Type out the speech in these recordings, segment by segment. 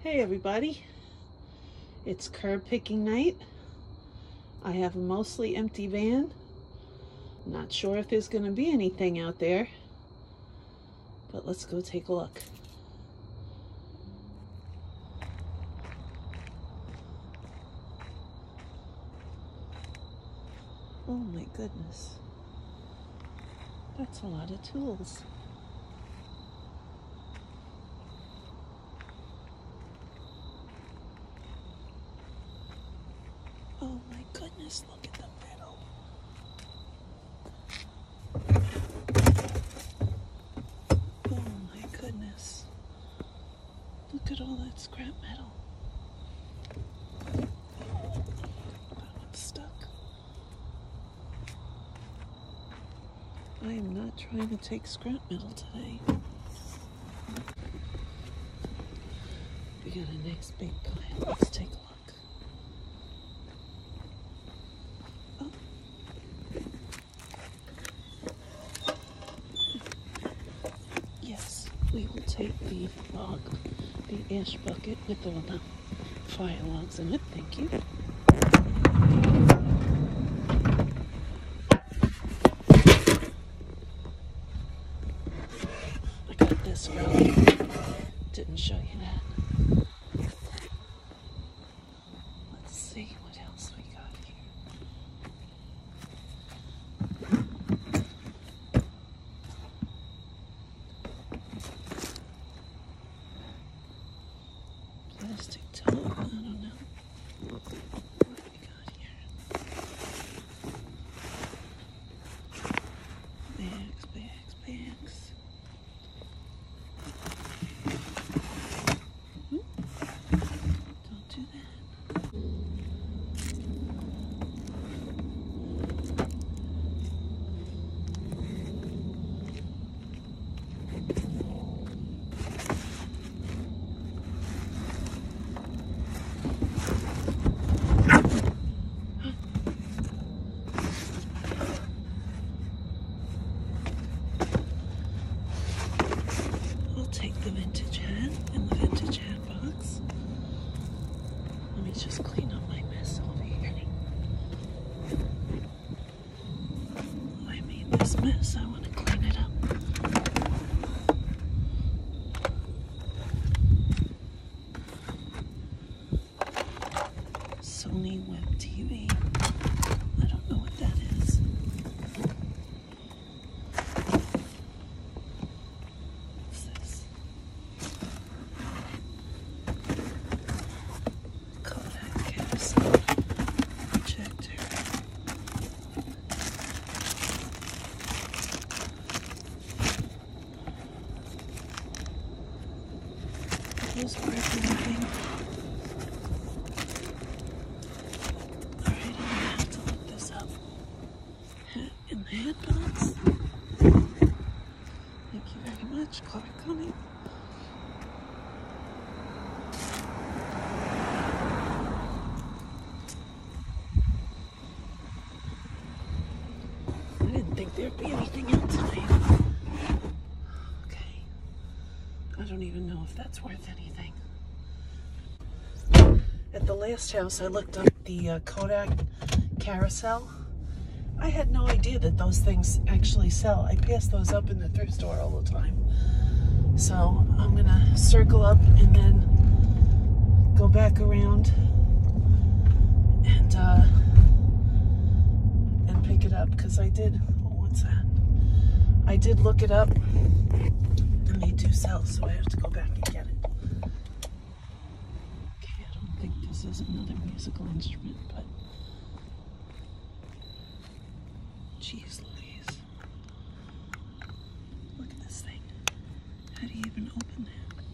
Hey everybody, it's curb picking night. I have a mostly empty van. Not sure if there's going to be anything out there, but let's go take a look. Oh my goodness. That's a lot of tools. Oh my goodness, look at the metal. Oh my goodness. Look at all that scrap metal. I am not trying to take scrap metal today. We got a nice big pile. Let's take a look. Yes, we will take the log, the ash bucket with all the fire logs in it. Thank you. I got this round. Didn't show you that. Let's see what else we got here. Plastic tote. I don't know. What do we got here? Bags, bags, bags. Hmm? Don't do that. I'll take the vintage hat and the vintage hat box. Let me just clean up my mess over here. I made this mess. I want to clean it up. Sony Web TV. I don't know what that is. What's this? Kodak carousel projector. Those are everything. Alright, I'm gonna have to look this up. Hat in the hat box. Thank you very much, Clark County. I didn't think there'd be anything out tonight. Okay. I don't even know if that's worth anything. At the last house, I looked up the uh, Kodak carousel. I had no idea that those things actually sell. I pass those up in the thrift store all the time. So I'm gonna circle up and then go back around and uh, and pick it up because I did. Oh, what's that? I did look it up, sell, so I have to go back and get it. Okay, I don't think this is another musical instrument, but jeez Louise, look at this thing. How do you even open that?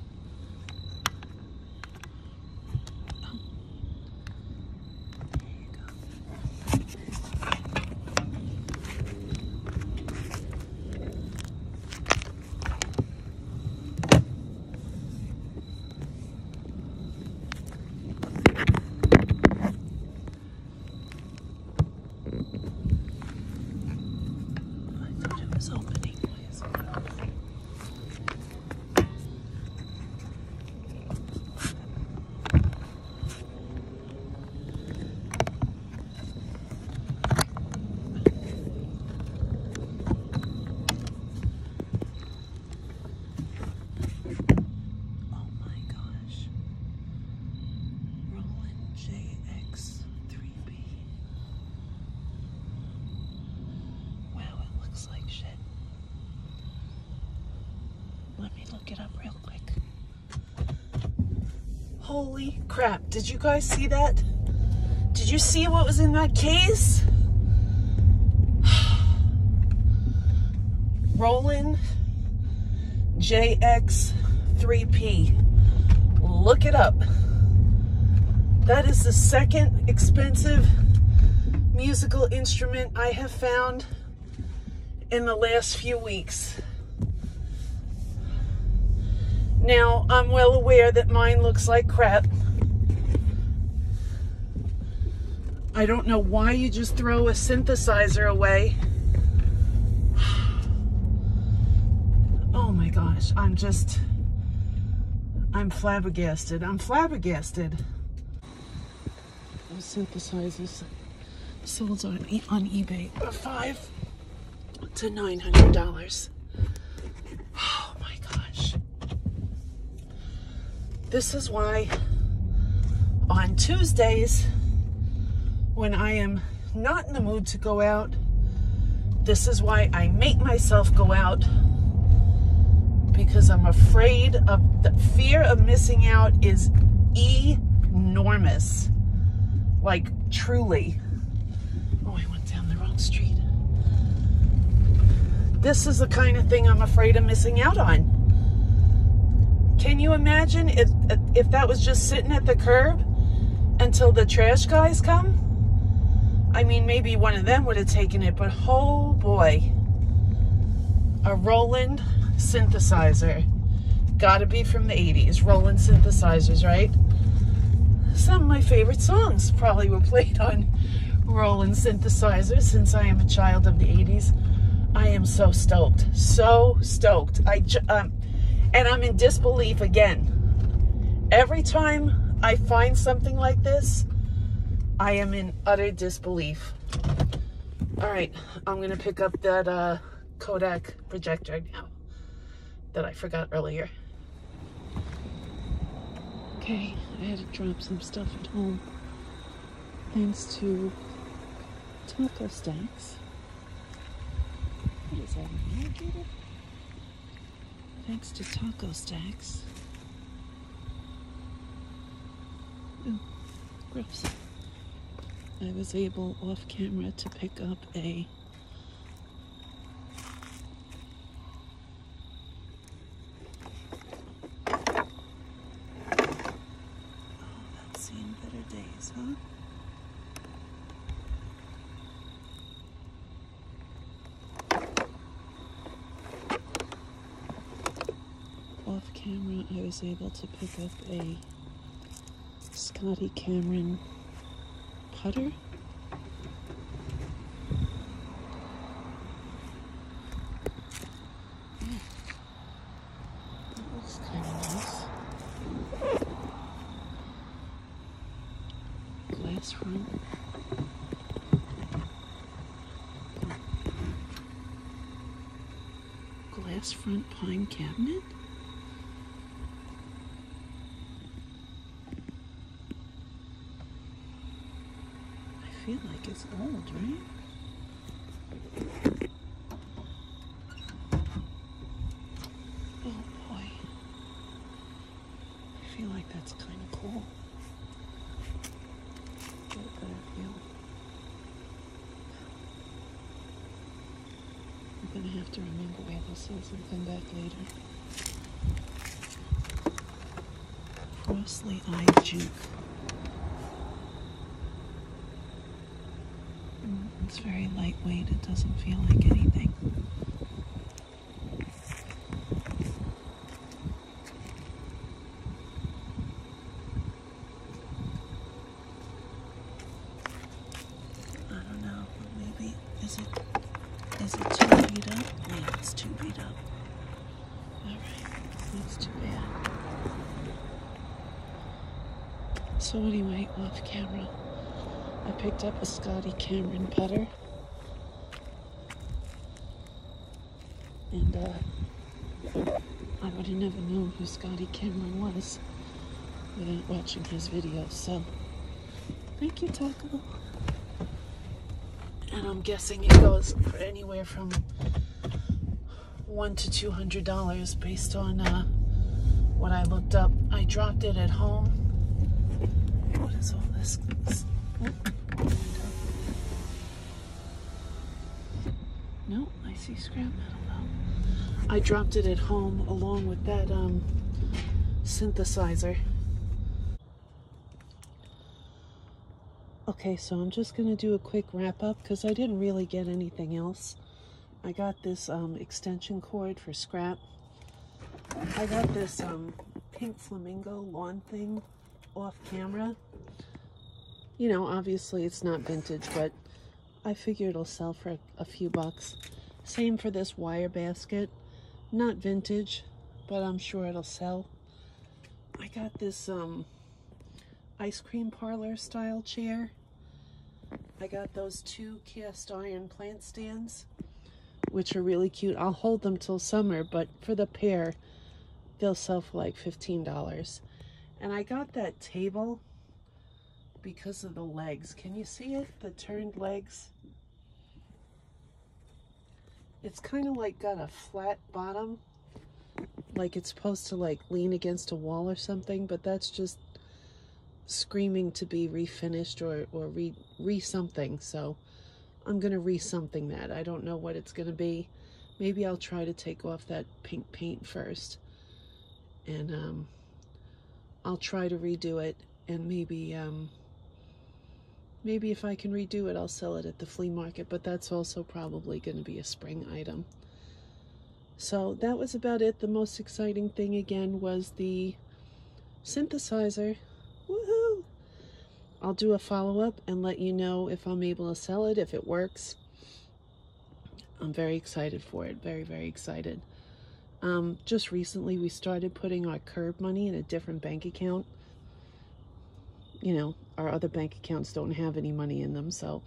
Oh. There you go. I thought it was opening. Why is it not opening? it up real quick. Holy crap. Did you guys see that? Did you see what was in that case? Roland JX3P. Look it up. That is the second expensive musical instrument I have found in the last few weeks. Now, I'm well aware that mine looks like crap. I don't know why you just throw a synthesizer away. Oh my gosh, I'm just, I'm flabbergasted. I'm flabbergasted. Those synthesizers sold on, on eBay for five to $900. This is why on Tuesdays, when I am not in the mood to go out, this is why I make myself go out because I'm afraid of the fear of missing out is enormous. Like truly. Oh, I went down the wrong street. This is the kind of thing I'm afraid of missing out on. Can you imagine if if that was just sitting at the curb until the trash guys come? I mean, maybe one of them would have taken it, but oh boy. A Roland synthesizer. Gotta be from the 80s. Roland synthesizers, right? Some of my favorite songs probably were played on Roland synthesizers since I am a child of the 80s. I am so stoked. So stoked. I um, and I'm in disbelief again. Every time I find something like this, I am in utter disbelief. All right, I'm gonna pick up that uh, Kodak projector now that I forgot earlier. Okay, I had to drop some stuff at home. Thanks to Taco Stacks. What is that? Thanks to Taco Stacks. Oh, gross. I was able off camera to pick up a camera, I was able to pick up a Scotty Cameron putter. Glass front. Glass front pine cabinet. Old, right? Oh boy. I feel like that's kind of cool. What better feel? I'm gonna have to remember where this is and come back later. Crosley iJuke. It's very lightweight, it doesn't feel like anything. I don't know, maybe, is it, is it too beat up? Yeah, it's too beat up. Alright, too bad. So anyway, off camera. I picked up a Scotty Cameron putter. And uh, I would have never known who Scotty Cameron was without watching his videos. So thank you, Taco. And I'm guessing it goes for anywhere from one to two hundred dollars based on uh, what I looked up. I dropped it at home. What is all this? I scrap metal though. I dropped it at home along with that um, synthesizer. Okay, so I'm just going to do a quick wrap up because I didn't really get anything else. I got this um, extension cord for scrap. I got this um, pink flamingo lawn thing off camera. You know, obviously it's not vintage, but I figure it'll sell for a, a few bucks. Same for this wire basket. Not vintage, but I'm sure it'll sell. I got this um, ice cream parlor style chair. I got those two cast iron plant stands, which are really cute. I'll hold them till summer, but for the pair, they'll sell for like $15. And I got that table because of the legs. Can you see it? The turned legs? It's kind of like got a flat bottom, like it's supposed to like lean against a wall or something, but that's just screaming to be refinished or, or re, re something. So I'm to re something that. I don't know what it's to be. Maybe I'll try to take off that pink paint first. And um, I'll try to redo it and maybe um, Maybe if I can redo it, I'll sell it at the flea market, but that's also probably going to be a spring item. So that was about it. The most exciting thing again was the synthesizer. Woohoo! I'll do a follow-up and let you know if I'm able to sell it, if it works. I'm very excited for it. Very, very excited. Um, just recently, we started putting our curb money in a different bank account you know, our other bank accounts don't have any money in them. So,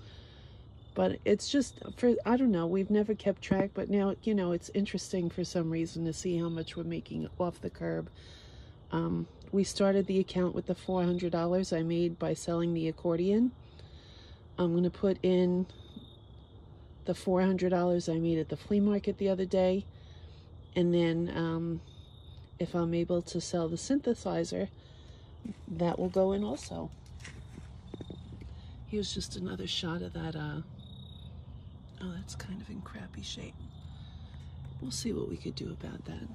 but it's just for, I don't know, we've never kept track, but now, you know, it's interesting for some reason to see how much we're making off the curb. Um, we started the account with the $400 I made by selling the accordion. I'm going to put in the $400 I made at the flea market the other day. And then um, if I'm able to sell the synthesizer, that will go in also. Here's just another shot of that. Uh, oh, that's kind of in crappy shape. We'll see what we could do about that.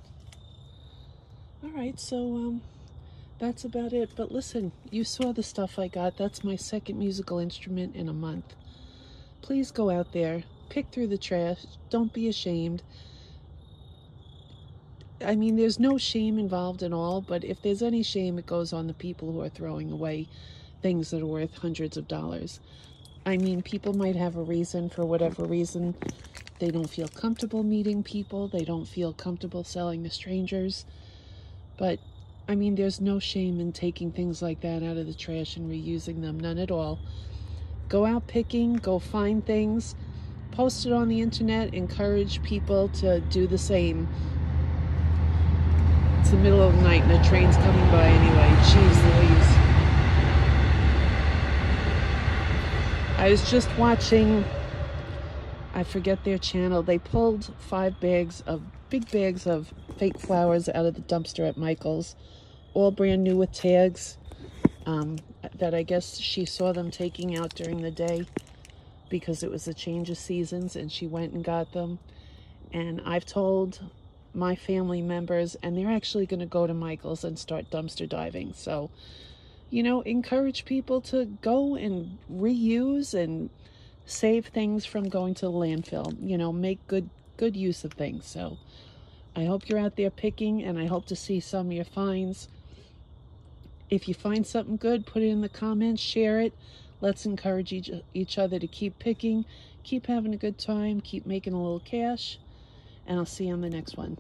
All right, so um, that's about it. But listen, you saw the stuff I got. That's my second musical instrument in a month. Please go out there, pick through the trash. Don't be ashamed. I mean, there's no shame involved at all, but if there's any shame, it goes on the people who are throwing away things that are worth hundreds of dollars. I mean, people might have a reason for whatever reason. They don't feel comfortable meeting people. They don't feel comfortable selling to strangers. But, I mean, there's no shame in taking things like that out of the trash and reusing them. None at all. Go out picking. Go find things. Post it on the internet. Encourage people to do the same It's the middle of the night and the train's coming by anyway. Jeez Louise. I was just watching, I forget their channel. They pulled five bags of, big bags of fake flowers out of the dumpster at Michael's. All brand new with tags um, that I guess she saw them taking out during the day because it was a change of seasons and she went and got them. And I've told my family members and they're actually going to go to Michael's and start dumpster diving. So, you know, encourage people to go and reuse and save things from going to the landfill. You know, make good good use of things. So, I hope you're out there picking and I hope to see some of your finds. If you find something good, put it in the comments, share it. Let's encourage each, each other to keep picking, keep having a good time, keep making a little cash and I'll see you on the next one.